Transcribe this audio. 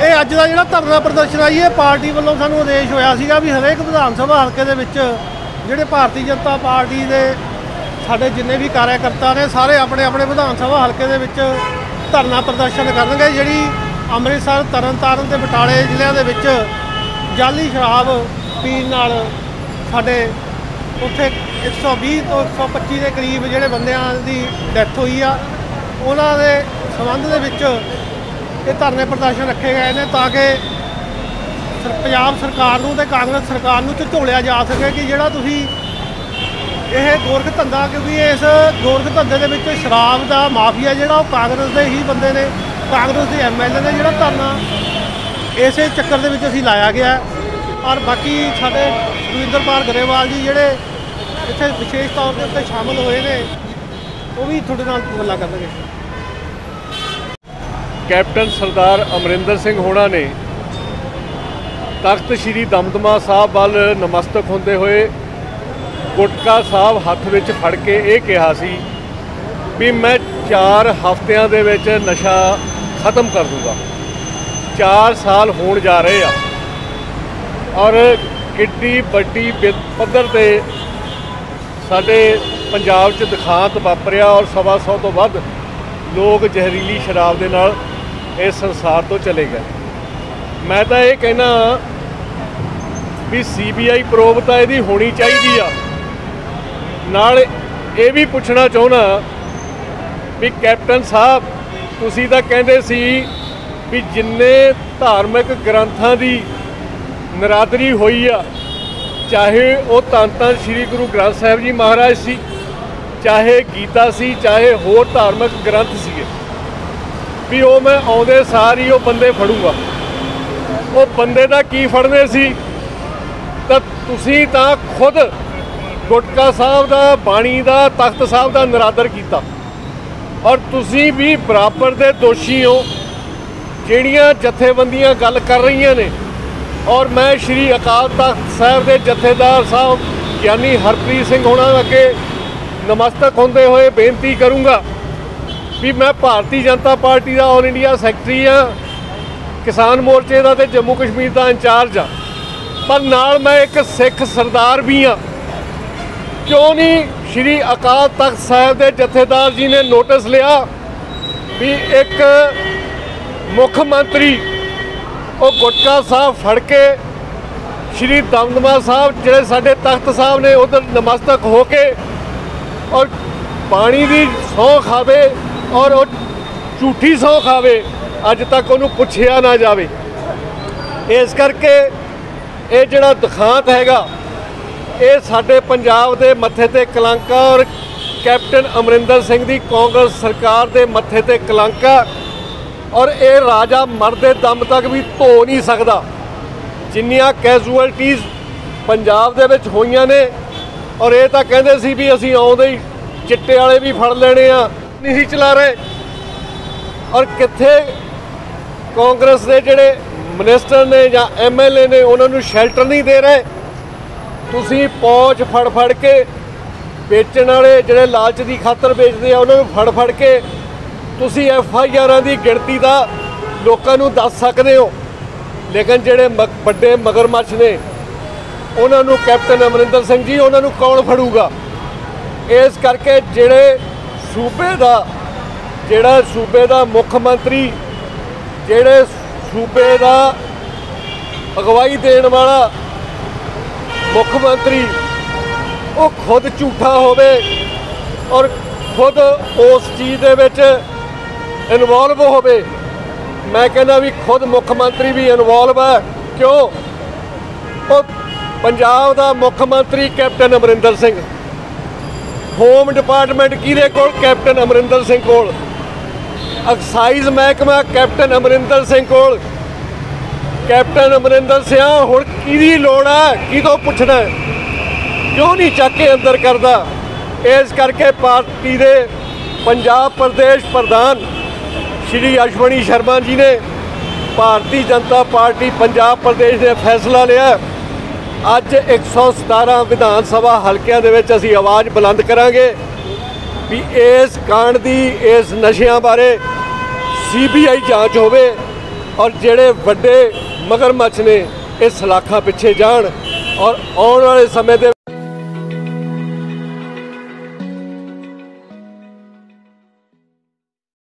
ਇਹ ਅੱਜ ਦਾ ਜਿਹੜਾ ਧਰਨਾ ਪ੍ਰਦਰਸ਼ਨ ਆਈ ਜੀ ਇਹ ਪਾਰਟੀ ਵੱਲੋਂ ਸਾਨੂੰ ਆਦੇਸ਼ ਹੋਇਆ ਸੀਗਾ ਵੀ ਹਰੇਕ ਵਿਧਾਨ ਸਭਾ ਹਲਕੇ ਦੇ ਵਿੱਚ ਜਿਹੜੇ ਭਾਰਤੀ ਜਨਤਾ ਪਾਰਟੀ ਦੇ ਸਾਡੇ ਜਿੰਨੇ ਵੀ ਕਾਰਜਕਰਤਾ ਨੇ, ਸਾਰੇ ਆਪਣੇ ਆਪਣੇ ਵਿਧਾਨ ਸਭਾ ਹਲਕੇ ਦੇ ਵਿੱਚ ਧਰਨਾ ਪ੍ਰਦਰਸ਼ਨ ਕਰਨਗੇ, ਜਿਹੜੀ ਅੰਮ੍ਰਿਤਸਰ, ਤਰਨਤਾਰਨ ਤੇ ਬਟਾਲੇ ਜ਼ਿਲ੍ਹਿਆਂ ਦੇ ਵਿੱਚ ਜਾਲੀ ਸ਼ਰਾਬ ਪੀਣ ਨਾਲ ਸਾਡੇ ਉੱਥੇ 120 ਤੋਂ 125 ਦੇ ਕਰੀਬ ਜਿਹੜੇ ਬੰਦਿਆਂ ਦੀ ਡੈਥ ਹੋਈ ਆ, ਉਹਨਾਂ ਦੇ ਸੰਬੰਧ ਦੇ ਵਿੱਚ ਇਹ ਧਰਨੇ ਪ੍ਰਦਰਸ਼ਨ ਰੱਖੇ ਗਏ ਨੇ ਤਾਂ ਕਿ ਪੰਜਾਬ ਸਰਕਾਰ ਨੂੰ ਤੇ ਕਾਂਗਰਸ ਸਰਕਾਰ ਨੂੰ ਝੋਲਿਆ ਜਾ ਸਕੇ ਕਿ ਜਿਹੜਾ ਤੁਸੀਂ ਇਹ ਗੋਰਖ ਧੰਦਾ, ਕਿਉਂਕਿ ਇਸ ਗੋਰਖ ਧੰਦੇ ਦੇ ਵਿੱਚ ਸ਼ਰਾਬ ਦਾ ਮਾਫੀਆ ਜਿਹੜਾ ਉਹ ਕਾਂਗਰਸ ਦੇ ਹੀ ਬੰਦੇ ਨੇ, ਕਾਂਗਰਸ ਦੇ ਐਮਐਲਏ ਨੇ ਜਿਹੜਾ ਧਰਨਾ ਇਸੇ ਚੱਕਰ ਦੇ ਵਿੱਚ ਅਸੀਂ ਲਾਇਆ ਗਿਆ ਹੈ। ਔਰ ਬਾਕੀ ਸਾਡੇ ਸੁਰਿੰਦਰਪਾਲ ਗਰੇਵਾਲ ਜੀ ਜਿਹੜੇ ਇੱਥੇ ਵਿਸ਼ੇਸ਼ ਤੌਰ ਦੇ ਉੱਤੇ ਸ਼ਾਮਲ ਹੋਏ ਨੇ, ਉਹ ਵੀ ਤੁਹਾਡੇ ਨਾਲ ਗੱਲਾਂ ਕਰਨਗੇ ਕੈਪਟਨ ਸਰਦਾਰ ਅਮਰਿੰਦਰ ਸਿੰਘ ਹੋਣਾ ਨੇ ਤਖਤ ਸ੍ਰੀ ਦਮਦਮਾ ਸਾਹਿਬ ਵੱਲ ਨਮਸਤਕ ਹੁੰਦੇ ਹੋਏ ਗੁਟਕਾ ਸਾਹਿਬ ਹੱਥ ਵਿੱਚ ਫੜ ਕੇ ਇਹ ਕਿਹਾ ਸੀ ਵੀ ਮੈਂ 4 ਹਫ਼ਤਿਆਂ ਦੇ ਵਿੱਚ ਨਸ਼ਾ ਖਤਮ ਕਰ ਦੂੰਗਾ। 4 ਸਾਲ ਹੋਣ ਜਾ ਰਹੇ ਆ। ਔਰ ਕਿੱਡੀ ਵੱਡੀ ਬਿ- ਪੱਧਰ ਤੇ ਸਾਡੇ ਪੰਜਾਬ 'ਚ ਦਿਖਾਂਤ ਵਾਪਰਿਆ ਔਰ ਸਵਾ ਸੌ ਤੋਂ ਵੱਧ ਲੋਕ ਜ਼ਹਿਰੀਲੀ ਸ਼ਰਾਬ ਦੇ ਨਾਲ ਇਸ ਸੰਸਾਰ ਤੋਂ ਚਲੇ ਗਏ। ਮੈਂ ਤਾਂ ਇਹ ਕਹਿਣਾ ਵੀ ਸੀਬੀਆਈ ਪ੍ਰੋਬ ਤਾਂ ਇਹਦੀ ਹੋਣੀ ਚਾਹੀਦੀ ਆ। ਨਾਲ ਇਹ ਵੀ ਪੁੱਛਣਾ ਚਾਹੁੰਦਾ ਵੀ ਕੈਪਟਨ ਸਾਹਿਬ, ਤੁਸੀਂ ਤਾਂ ਕਹਿੰਦੇ ਸੀ ਵੀ ਜਿੰਨੇ ਧਾਰਮਿਕ ਗ੍ਰੰਥਾਂ ਦੀ ਨਰਾਦਰੀ ਹੋਈ ਆ, ਚਾਹੇ ਉਹ ਧੰਨ ਧੰਨ ਸ੍ਰੀ ਗੁਰੂ ਗ੍ਰੰਥ ਸਾਹਿਬ ਜੀ ਮਹਾਰਾਜ ਸੀ, ਚਾਹੇ ਗੀਤਾ ਸੀ, ਚਾਹੇ ਹੋਰ ਧਾਰਮਿਕ ਗ੍ਰੰਥ ਸੀਗੇ। ਵੀ ਉਹ ਮੈਂ ਆਉਂਦੇ ਸਾਰ ਹੀ ਉਹ ਬੰਦੇ ਫੜੂੰਗਾ। ਉਹ ਬੰਦੇ ਦਾ ਕੀ ਫੜਨੇ ਸੀ? ਤਾਂ ਤੁਸੀਂ ਤਾਂ ਖੁਦ ਗੁਟਕਾ ਸਾਹਿਬ ਦਾ, ਬਾਣੀ ਦਾ, ਤਖਤ ਸਾਹਿਬ ਦਾ ਨਰਾਦਰ ਕੀਤਾ। ਔਰ ਤੁਸੀਂ ਵੀ ਬਰਾਬਰ ਦੇ ਦੋਸ਼ੀ ਹੋ, ਜਿਹੜੀਆਂ ਜਥੇਬੰਦੀਆਂ ਗੱਲ ਕਰ ਰਹੀਆਂ ਨੇ। ਔਰ ਮੈਂ ਸ਼੍ਰੀ ਅਕਾਲ ਤਖਤ ਸਾਹਿਬ ਦੇ ਜਥੇਦਾਰ ਸਾਹਿਬ, ਗਿਆਨੀ ਹਰਪ੍ਰੀਤ ਸਿੰਘ ਹੋਣਾ ਅੱਗੇ ਨਮਸਤਕ ਹੁੰਦੇ ਹੋਏ ਬੇਨਤੀ ਕਰੂੰਗਾ ਵੀ ਮੈਂ ਭਾਰਤੀ ਜਨਤਾ ਪਾਰਟੀ ਦਾ ਆਲ ਇੰਡੀਆ ਸੈਕਟਰੀ ਆ ਕਿਸਾਨ ਮੋਰਚੇ ਦਾ ਤੇ ਜੰਮੂ ਕਸ਼ਮੀਰ ਦਾ ਇੰਚਾਰਜ ਆ ਪਰ ਨਾਲ ਮੈਂ ਇੱਕ ਸਿੱਖ ਸਰਦਾਰ ਵੀ ਆ ਕਿਉਂ ਨਹੀਂ? ਸ਼੍ਰੀ ਅਕਾਲ ਤਖਤ ਸਾਹਿਬ ਦੇ ਜਥੇਦਾਰ ਜੀ ਨੇ ਨੋਟਿਸ ਲਿਆ ਵੀ ਇੱਕ ਮੁੱਖ ਮੰਤਰੀ ਉਹ ਗੁਟਕਾ ਸਾਹਿਬ ਫੜ ਕੇ ਸ਼੍ਰੀ ਦਮਦਮਾ ਸਾਹਿਬ, ਜਿਹੜੇ ਸਾਡੇ ਤਖਤ ਸਾਹਿਬ ਨੇ, ਉਧਰ ਨਮਸਤਕ ਹੋ ਕੇ ਔਰ ਪਾਣੀ ਦੀ ਸਹੁੰ ਖਾਵੇ। ਔਰ ਉਹ ਝੂਠੀ ਸਹੁੰ ਖਾਵੇ, ਅੱਜ ਤੱਕ ਉਹਨੂੰ ਪੁੱਛਿਆ ਨਾ ਜਾਵੇ। ਇਸ ਕਰਕੇ ਇਹ ਜਿਹੜਾ ਦਿਖਾਂਤ ਹੈਗਾ, ਇਹ ਸਾਡੇ ਪੰਜਾਬ ਦੇ ਮੱਥੇ ਤੇ ਕਲੰਕ ਆ ਔਰ ਕੈਪਟਨ ਅਮਰਿੰਦਰ ਸਿੰਘ ਦੀ ਕਾਂਗਰਸ ਸਰਕਾਰ ਦੇ ਮੱਥੇ ਤੇ ਕਲੰਕ ਆ ਔਰ ਇਹ ਰਾਜਾ ਮਰਦੇ ਦਮ ਤੱਕ ਵੀ ਧੋ ਨਹੀਂ ਸਕਦਾ। ਜਿੰਨੀਆਂ ਕੈਜੂਅਲਟੀਜ਼ ਪੰਜਾਬ ਦੇ ਵਿੱਚ ਹੋਈਆਂ ਨੇ, ਔਰ ਇਹ ਤਾਂ ਕਹਿੰਦੇ ਸੀ ਵੀ ਅਸੀਂ ਆਉਂਦੇ ਹੀ ਚਿੱਟੇ ਵਾਲੇ ਵੀ ਫੜ ਲੈਣੇ ਆ ਨਹੀਂ ਚਲਾ ਰਹੇ। ਔਰ ਕਿੱਥੇ ਕਾਂਗਰਸ ਦੇ ਜਿਹੜੇ ਮਿਨਿਸਟਰ ਨੇ ਜਾਂ ਐਮਐਲਏ ਨੇ, ਉਹਨਾਂ ਨੂੰ ਸ਼ੈਲਟਰ ਨਹੀਂ ਦੇ ਰਹੇ। ਤੁਸੀਂ ਪੌਚ ਫੜ ਫੜ ਕੇ ਵੇਚਣ ਵਾਲੇ ਜਿਹੜੇ ਲਾਲਚ ਦੀ ਖਾਤਰ ਵੇਚਦੇ ਆ, ਉਹਨਾਂ ਨੂੰ ਫੜ ਫੜ ਕੇ ਤੁਸੀਂ ਐਫ ਆਈ ਆਰਾਂ ਦੀ ਗਿਣਤੀ ਦਾ ਲੋਕਾਂ ਨੂੰ ਦੱਸ ਸਕਦੇ ਹੋ। ਲੇਕਿਨ ਜਿਹੜੇ ਮ- ਵੱਡੇ ਮਗਰਮੱਛ ਨੇ, ਉਹਨਾਂ ਨੂੰ ਕੈਪਟਨ ਅਮਰਿੰਦਰ ਸਿੰਘ ਜੀ, ਉਹਨਾਂ ਨੂੰ ਕੌਣ ਫੜੂਗਾ? ਇਸ ਕਰਕੇ ਜਿਹੜੇ ਸੂਬੇ ਦਾ, ਜਿਹੜਾ ਸੂਬੇ ਦਾ ਮੁੱਖ ਮੰਤਰੀ, ਜਿਹੜੇ ਸੂਬੇ ਦਾ ਅਗਵਾਈ ਦੇਣ ਵਾਲਾ ਮੁੱਖ ਮੰਤਰੀ, ਉਹ ਖੁਦ ਝੂਠਾ ਹੋਵੇ ਔਰ ਖੁਦ ਉਸ ਚੀਜ਼ ਦੇ ਵਿੱਚ ਇਨਵੋਲਵ ਹੋਵੇ। ਮੈਂ ਕਹਿੰਦਾ ਵੀ ਖੁਦ ਮੁੱਖ ਮੰਤਰੀ ਵੀ ਇਨਵੋਲਵ ਹੈ। ਕਿਉਂ? ਉਹ ਪੰਜਾਬ ਦਾ ਮੁੱਖ ਮੰਤਰੀ captain Amarinder Singh. Home department ਕਿਹਦੇ ਕੋਲ? ਕੈਪਟਨ ਅਮਰਿੰਦਰ ਸਿੰਘ ਕੋਲ। ਐਕਸਾਈਜ਼ ਮਹਿਕਮਾ ਕੈਪਟਨ ਅਮਰਿੰਦਰ ਸਿੰਘ ਕੋਲ। ਕੈਪਟਨ ਅਮਰਿੰਦਰ ਸਿੰਘ ਹੁਣ ਕਿਹਦੀ ਲੋੜ ਹੈ ਕਿਹਦੋਂ ਪੁੱਛਣਾ ਕਿਉਂ ਨਹੀਂ ਚੱਕ ਕੇ ਅੰਦਰ ਕਰਦਾ? ਇਸ ਕਰਕੇ ਪਾਰਟੀ ਦੇ ਪੰਜਾਬ ਪ੍ਰਦੇਸ਼ ਪ੍ਰਧਾਨ ਸ਼੍ਰੀ ਅਸ਼ਵਨੀ ਸ਼ਰਮਾ ਜੀ ਨੇ ਭਾਰਤੀ ਜਨਤਾ ਪਾਰਟੀ ਪੰਜਾਬ ਪ੍ਰਦੇਸ਼ ਨੇ ਫੈਸਲਾ ਲਿਆ। ਅੱਜ 117 ਵਿਧਾਨ ਸਭਾ ਹਲਕਿਆਂ ਦੇ ਵਿੱਚ ਅਸੀਂ ਆਵਾਜ਼ ਬੁਲੰਦ ਕਰਾਂਗੇ ਵੀ ਇਸ ਕਾਂਡ ਦੀ, ਇਸ ਨਸ਼ਿਆਂ ਬਾਰੇ ਸੀਬੀਆਈ ਜਾਂਚ ਹੋਵੇ ਔਰ ਜਿਹੜੇ ਵੱਡੇ ਮਗਰਮੱਛ ਨੇ ਇਹ ਸਲਾਖਾਂ ਪਿੱਛੇ ਜਾਣ ਔਰ ਆਉਣ ਵਾਲੇ ਸਮੇਂ ਦੇ